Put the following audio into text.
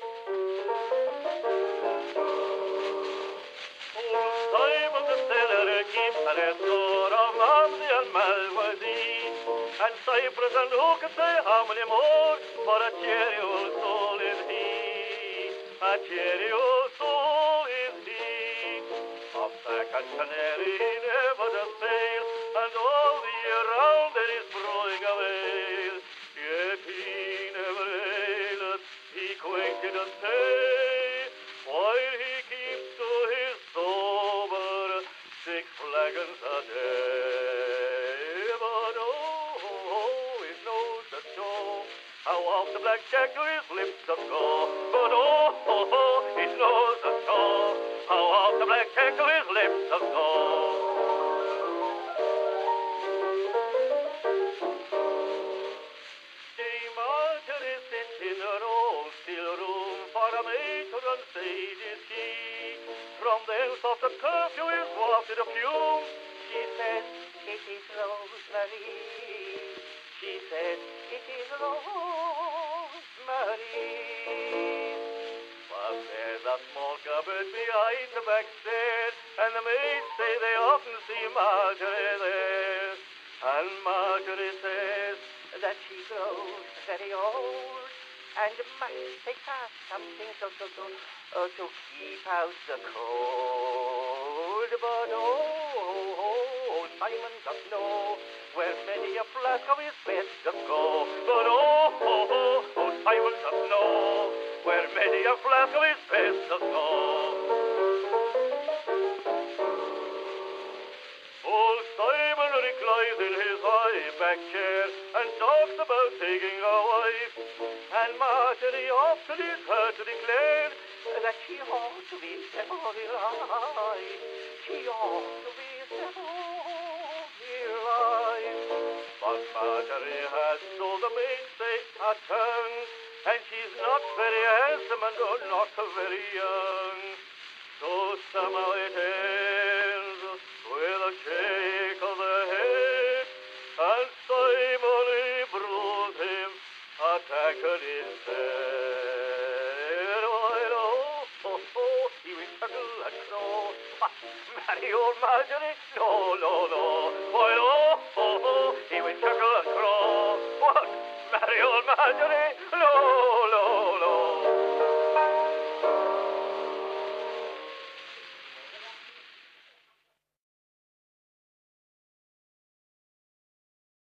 The Malmsey and how many more, for a cheery old soul is he, a cheery old soul is he. Of and canary and say, while he keeps to his sober six flagons a day. But oh, his nose does show how off the black jack to his lips does go. But oh, his nose does show how off the black jack to his lips does go. Room for a matron sage is she. From of the curfew is wafted a fume. She says it is rosemary. She says it is rosemary. But there's a small cupboard behind the back stairs, and the maids say they often see Margaret there. And Margaret says that she grows very old and must take her something so, so, so, uh, to keep out the cold. But oh, oh, Simon does know where many a flask of his best does go. But oh, oh, oh, Simon does know where many a flask of his best does go. Back chair and talks about taking a wife. And Marjorie often is heard to declare that she ought to be for. She ought to be for. But Marjorie has, so the a tongue, and she's not very handsome and not very young. So somehow tankard instead. While oh, oh, oh, he chuckle and crow. Marry old Marjorie? No, no, no. While oh, oh, oh, he and crow. What, marry old Marjorie?